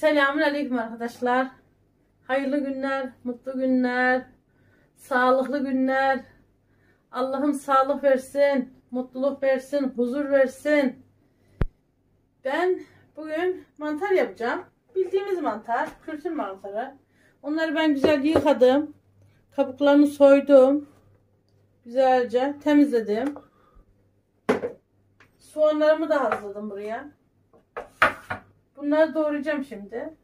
Selamun Aleyküm arkadaşlar. Hayırlı günler, mutlu günler, sağlıklı günler. Allah'ım sağlık versin, mutluluk versin, huzur versin. Ben bugün mantar yapacağım. Bildiğimiz mantar, kültür mantarı. Onları ben güzel yıkadım. Kabuklarını soydum. Güzelce temizledim. Soğanlarımı da hazırladım buraya. Bunları doğrayacağım şimdi.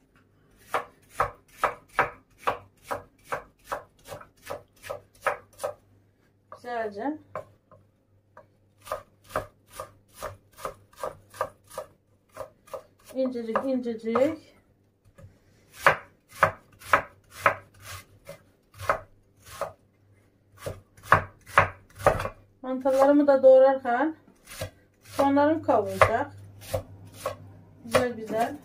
Güzelce. İncecik incecik. Mantarlarımı da doğrarken soğanlarım kavrulacak. Güzel güzel.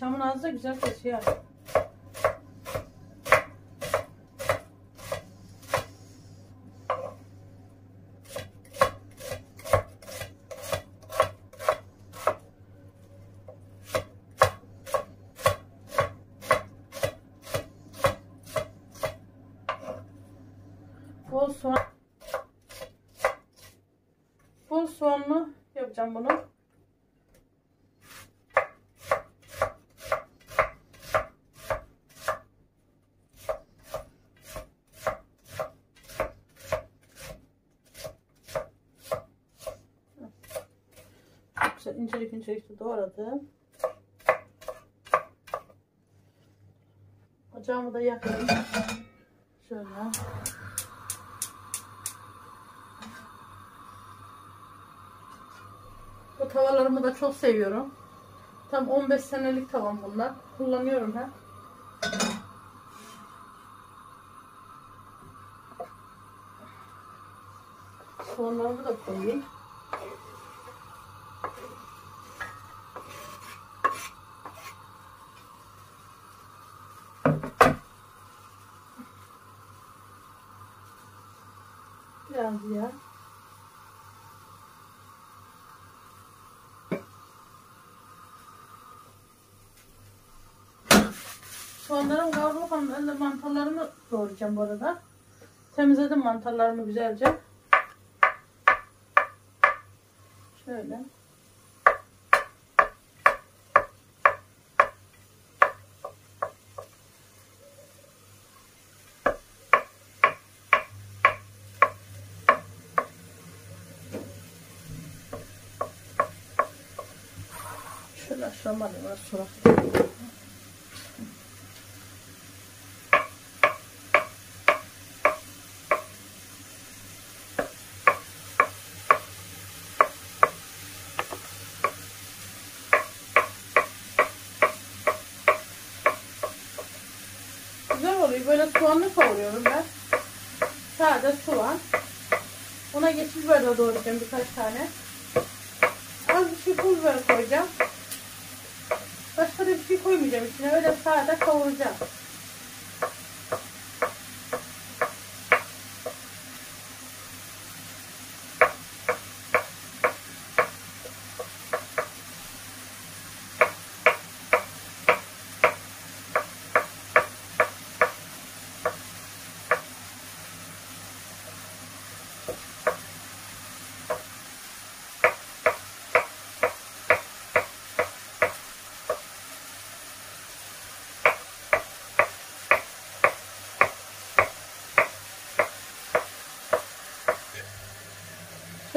Çamın ağzı da güzel kesiyor. Bol soğan. Bol soğanlı yapacağım bunu. İncelik de doğradım. Ocağımı da yakayım. Şöyle. Bu tavalarımı da çok seviyorum. Tam 15 senelik tavam bunlar. Kullanıyorum hep. Soğanlarımı da koyayım. Biraz ya. Soğanlarım kavrulurken ben de mantarlarımı doğrayacağım bu arada. Temizledim mantarlarımı güzelce. Şöyle. Şöyle aşağıma var sonra. Güzel oluyor. Böyle soğanlı kavuruyorum ben. Sade soğan. Ona yeşil biber doğrayacağım birkaç tane. Az bir şey pul biber koyacağım. Bir şey koymayacağım içine. Öyle sade kavuracağım.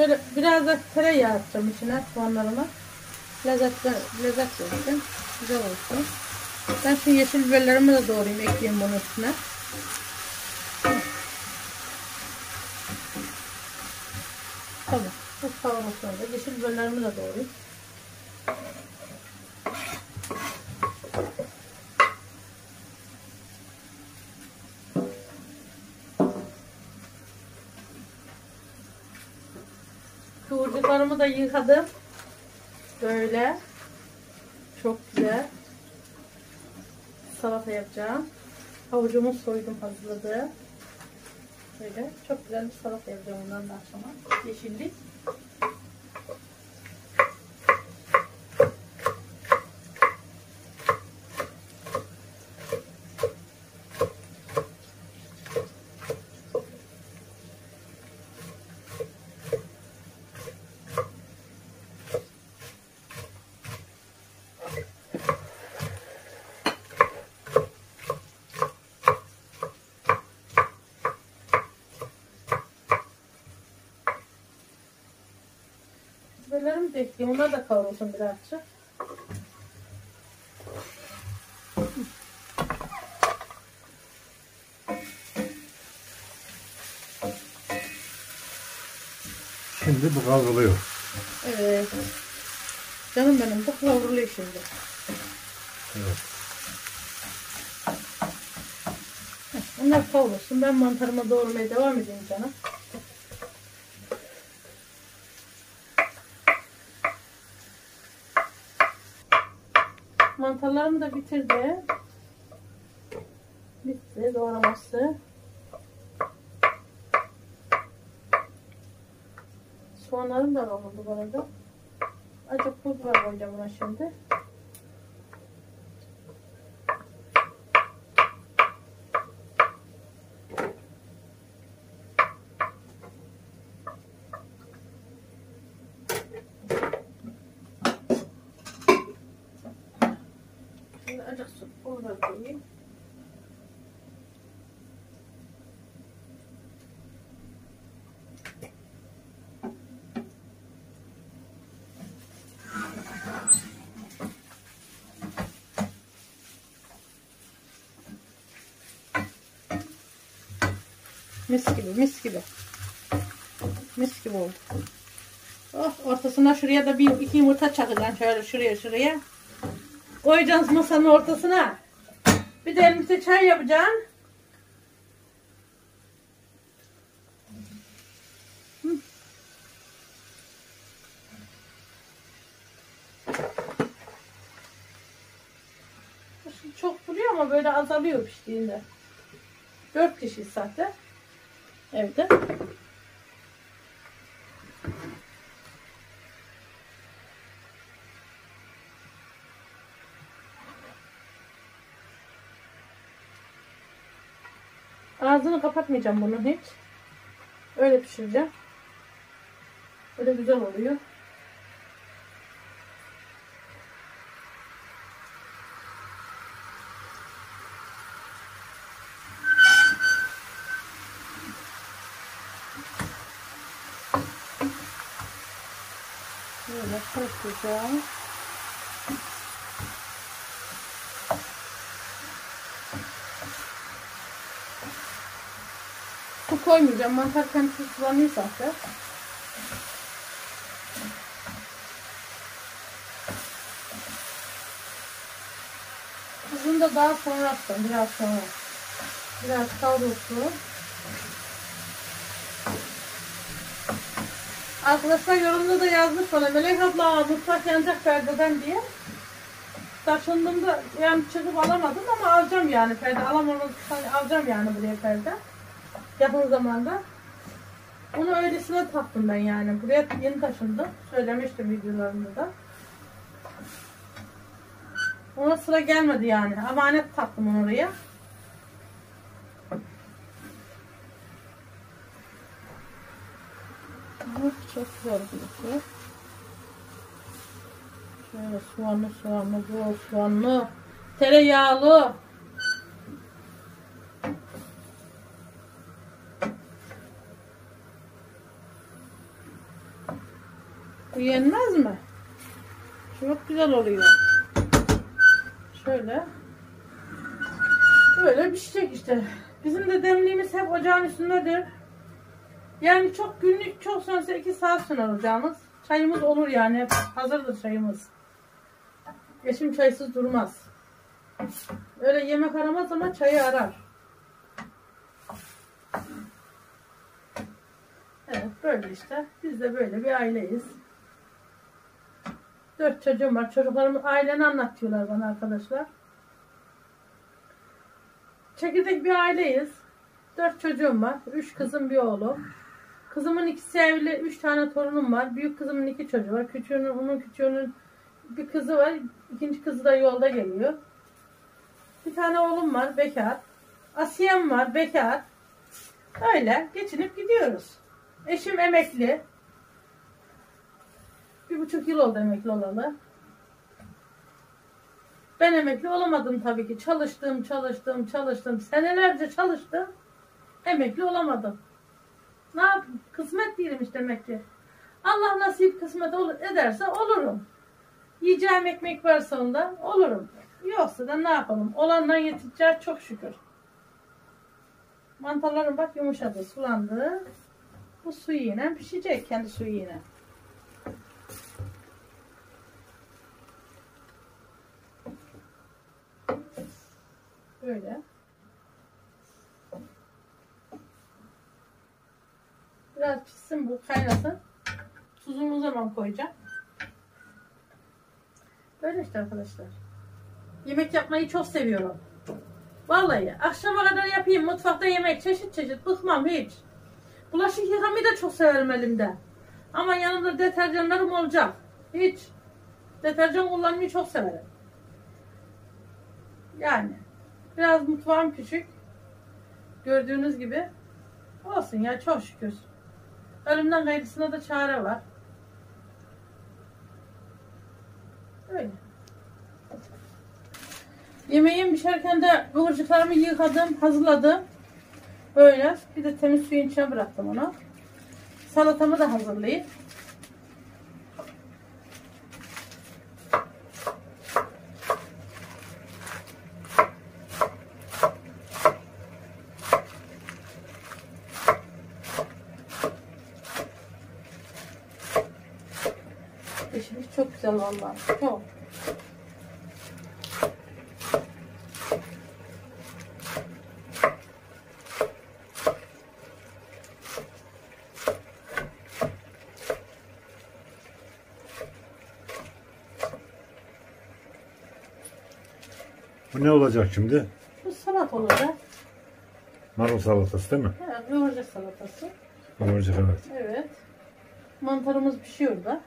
Şöyle biraz da tereyağı atacağım içine soğanlarıma. Lezzet, lezzet versin. Güzel olsun. Ben şu yeşil biberlerimi de doğrayayım. Ekleyeyim bunun üstüne. Tamam. Bu kavrulsun da. Yeşil biberlerimi de doğrayayım. Kıvırcıklarımı da yıkadım. Böyle. Çok güzel. Salata yapacağım. Havucumu soydum hazırladım. Böyle çok güzel bir salata yapacağım ondan daha sonra. Yeşillik. Biberlerimi de ekleyeyim. Onlar da kavrulsun birazcık. Şimdi bu kavruluyor. Evet. Canım benim bu kavruluyor şimdi. Evet. Onlar kavrulsun. Ben mantarıma doğramaya devam edeyim canım. Mantarlarımı da bitirdi. Bitti doğraması. Soğanlarım da kavruldu bu arada. Azıcık pul biber koyacağım buna şimdi. Şimdi azıcık su biber koyayım. Mis gibi, mis gibi. Mis gibi oldu. Oh, ortasına şuraya da bir iki yumurta çakacaksın şöyle şuraya şuraya. Koyacaksın masanın ortasına. Bir de elimize çay. Şimdi çok duruyor ama böyle azalıyor piştiğinde. Dört kişi zaten evde. Ağzını kapatmayacağım bunun hiç. Öyle pişireceğim. Öyle güzel oluyor. Böyle karıştıracağım. Koymayacağım. Mantar kendisi sulanıyor zaten. Tuzunu da daha sonra attım. Biraz sonra. Biraz kavrulsun. Arkadaşlar yorumda da yazmış bana Melek abla mutfak yanacak perdeden diye. Taşındığımda yani çıkıp alamadım ama alacağım yani perde alamamazsan alacağım yani buraya perde. Yakın zamanda. Onu öylesine taktım ben yani. Buraya yeni taşındım. Söylemiştim videolarımda da. Ona sıra gelmedi yani. Amanet taktım onu oraya. Çok güzel bir şey. Şöyle soğanlı soğanlı, bol soğanlı, tereyağlı. Bu yenmez mi? Çok güzel oluyor. Şöyle. Böyle pişecek işte. Bizim de demliğimiz hep ocağın üstündedir. Yani çok günlük çok sönse 2 saat söner ocağımız. Çayımız olur yani hep hazırdır çayımız. Eşim çaysız durmaz. Öyle yemek aramaz ama çayı arar. Evet böyle işte. Biz de böyle bir aileyiz. Dört çocuğum var. Çocuklarım aileni anlatıyorlar bana arkadaşlar. Çekirdek bir aileyiz. Dört çocuğum var. Üç kızım bir oğlum. Kızımın ikisi evli. Üç tane torunum var. Büyük kızımın iki çocuğu var. Küçüğünün, onun küçüğünün bir kızı var. İkinci kızı da yolda geliyor. Bir tane oğlum var. Bekar. Asiyem var. Bekar. Öyle geçinip gidiyoruz. Eşim emekli. Bir buçuk yıl oldu emekli olalı. Ben emekli olamadım tabii ki. Çalıştım, çalıştım, çalıştım. Senelerce çalıştım. Emekli olamadım. Ne yapayım? Kısmet değilmiş demek ki. Allah nasip kısmet olur, ederse olurum. Yiyeceğim ekmek varsa onda olurum. Yoksa da ne yapalım? Olandan yeteceğiz çok şükür. Mantarlarım bak yumuşadı, sulandı. Bu suyu yine pişecek kendi suyu yine. Böyle. Biraz pişsin bu kaynasın. Tuzunu o zaman koyacağım. Böyle işte arkadaşlar. Yemek yapmayı çok seviyorum. Vallahi akşama kadar yapayım mutfakta yemek çeşit çeşit bıkmam hiç. Bulaşık yıkamayı da çok severim elimde. Ama yanımda deterjanlarım olacak. Hiç. Deterjan kullanmayı çok severim. Yani biraz mutfağım küçük. Gördüğünüz gibi. Olsun ya çok şükür. Ölümden gayrısına da çare var. Öyle. Yemeğim pişerken de kıvırcıklarımı yıkadım, hazırladım. Böyle. Bir de temiz suyun içine bıraktım onu. Salatamı da hazırlayayım. Çok güzel vallahi. Çok. Bu ne olacak şimdi? Bu salat olacak. Marul salatası değil mi? Ha, kıvırcık salatası. Kıvırcık evet. Evet. Mantarımız pişiyor da.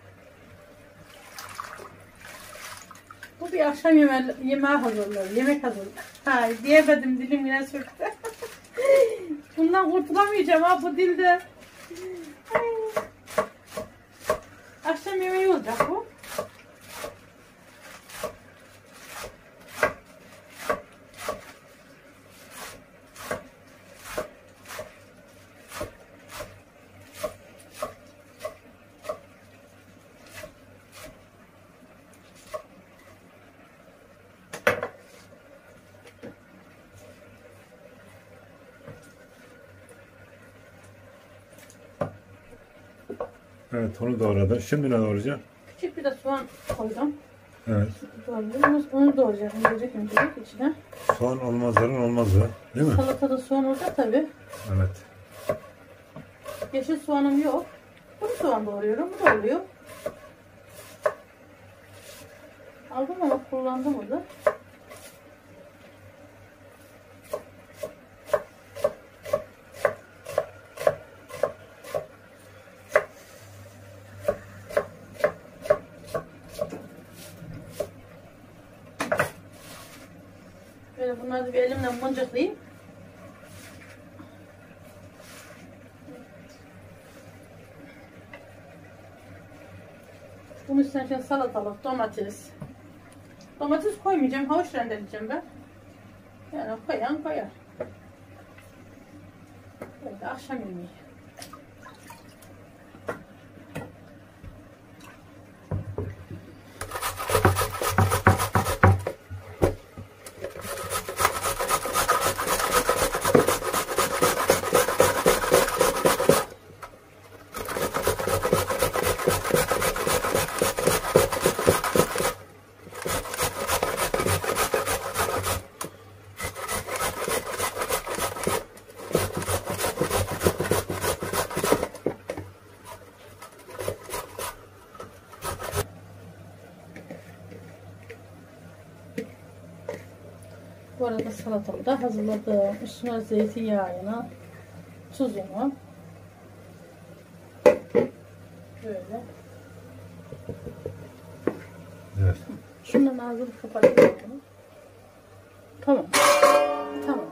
Bu bir akşam yeme yemeği hazırlıyor. Yemek hazırlıyor. Ha, diyemedim dilim yine sürttü. Bundan kurtulamayacağım ha bu dilde. Ay. Akşam yemeği olacak bu. Evet onu doğradın. Şimdi ne doğrayacak? Küçük bir de soğan koydum. Evet. Doğruyorum. Onu, onu doğrayacağım. Doğrayacak öncelik içine. Soğan olmazların olmazı. Değil mi? Salatada soğan olacak tabii. Evet. Yeşil soğanım yok. Kuru soğan doğruyorum. Bu da oluyor. Aldım ama kullandım o da. Böyle bunları bir elimle mıncıklayayım. Bunun üstüne şimdi salatalık, domates. Domates koymayacağım, havuç rendeleyeceğim ben. Yani koyan koyar. Böyle akşam yemeği. Salatamı da hazırladım. Üstüne zeytinyağını, tuzunu. Böyle. Evet. Şundan ağzını kapatıyorum. Tamam. Tamam.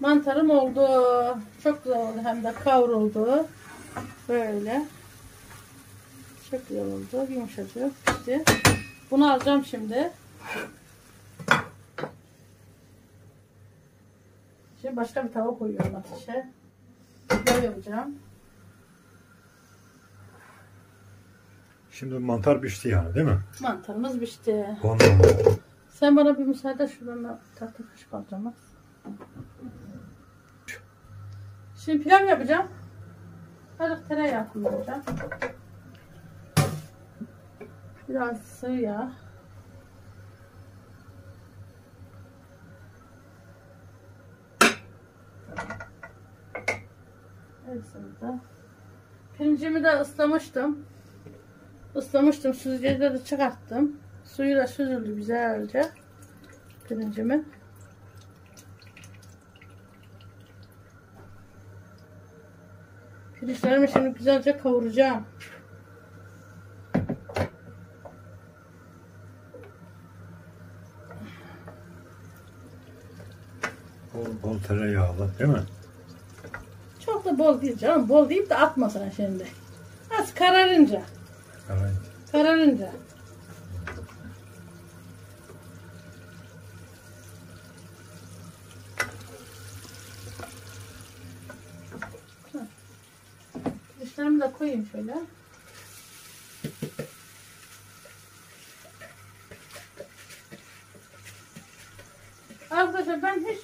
Mantarım oldu. Çok güzel oldu. Hem de kavruldu. Böyle. Çok güzel oldu. Yumuşacık pişti. Bunu alacağım şimdi. Şimdi başka bir tava koyuyorum ateşe. Pilav yapacağım. Şimdi mantar pişti yani değil mi? Mantarımız pişti. On numara. Sen bana bir müsaade şuradan da tahta kaşık alacağım. Şimdi pilav yapacağım. Azıcık tereyağı kullanacağım. Biraz sıvı yağ. Hepsini. Pirincimi de ıslamıştım. Islamıştım. Süzgecde de çıkarttım. Suyu da süzüldü güzelce. Pirincimin. Pirinçlerimi şimdi güzelce kavuracağım. Bol bol tereyağlı değil mi? Çok da bol değil canım. Bol deyip de atma sen şimdi. Az kararınca. Evet. Kararınca. Hı. Dişlerimi de koyayım şöyle. Arkadaşlar ben hiç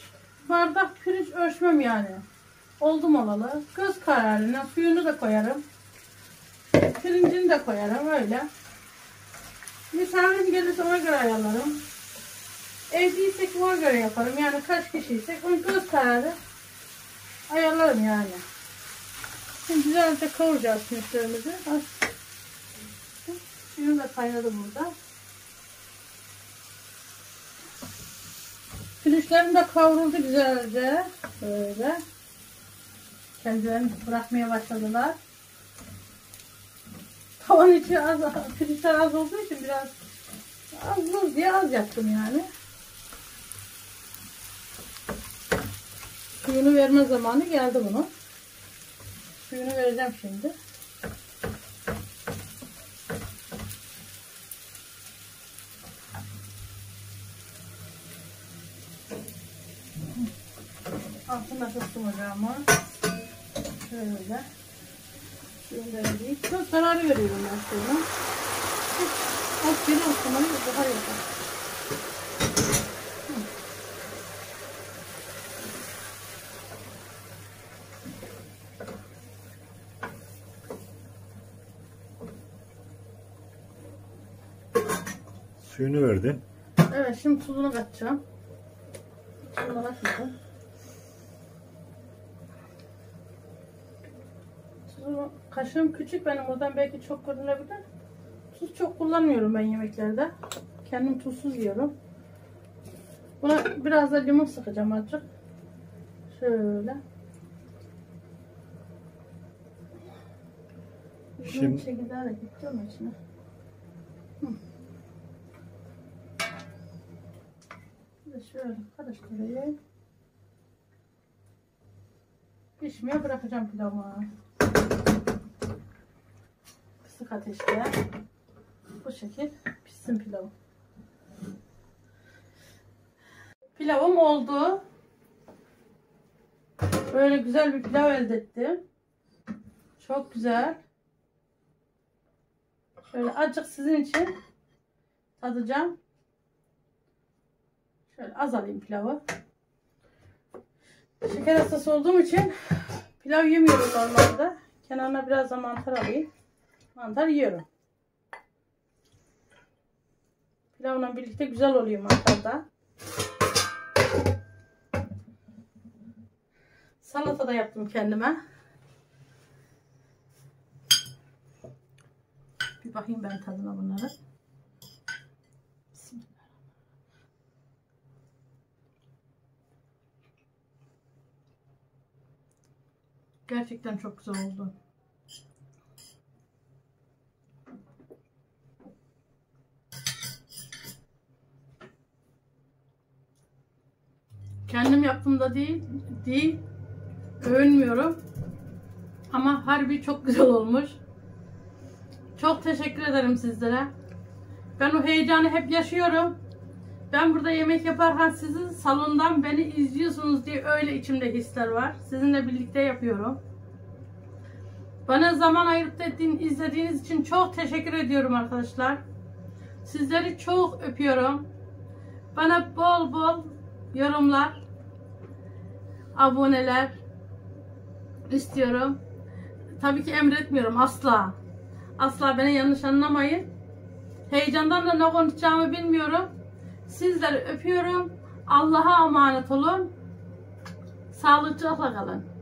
bardak pirinç ölçmem yani. Oldum olalı. Göz kararına suyunu da koyarım. Pirincini de koyarım öyle. Misafirim gelirse ona göre ayarlarım. Evliysek ona göre yaparım. Yani kaç kişiysek onu göz kararı ayarlarım yani. Şimdi güzelce kavuracağız pirinçlerimizi. Az. Suyum da kaynadı burada. Pirinçlerim de kavruldu güzelce. Böyle. Kendilerini bırakmaya başladılar. Tavan içi az, pirinçler az olduğu için biraz az buz diye az yaptım yani. Suyunu verme zamanı geldi bunun. Suyunu vereceğim şimdi. Altına kıstım ocağımı. Şöyle. Şöyle vereyim. Çok zararı veriyorum ben suyuna. Az geri ıslamayı daha yapar. Suyunu verdin. Evet şimdi tuzunu katacağım. Tuzunu. Tuzu, kaşığım küçük benim oradan belki çok görünebilir. Tuz çok kullanmıyorum ben yemeklerde. Kendim tuzsuz yiyorum. Buna biraz da limon sıkacağım azıcık. Şöyle. Şimdi- de gitti mi içine? Hı. Bir de Şöyle karıştırayım. Pişmeye bırakacağım pilavımı. Kısık ateşte. Bu şekil pişsin pilavım. Pilavım oldu. Böyle güzel bir pilav elde ettim. Çok güzel. Şöyle azıcık sizin için tadacağım. Şöyle az alayım pilavı. Şeker hastası olduğum için pilav yemiyorum normalde. Kenarına biraz da mantar alayım. Mantar yiyorum. Pilavla birlikte güzel oluyor mantar da. Salata da yaptım kendime. Bir bakayım ben tadına bunları. Gerçekten çok güzel oldu. Kendim yaptığımda değil, değil. Övünmüyorum. Ama harbi çok güzel olmuş. Çok teşekkür ederim sizlere. Ben o heyecanı hep yaşıyorum. Ben burada yemek yaparken sizin salondan beni izliyorsunuz diye öyle içimde hisler var. Sizinle birlikte yapıyorum. Bana zaman ayırıp da din- izlediğiniz için çok teşekkür ediyorum arkadaşlar. Sizleri çok öpüyorum. Bana bol bol yorumlar, aboneler istiyorum. Tabii ki emretmiyorum asla. Asla beni yanlış anlamayın. Heyecandan da ne konuşacağımı bilmiyorum. Sizleri öpüyorum. Allah'a emanet olun. Sağlıcakla kalın.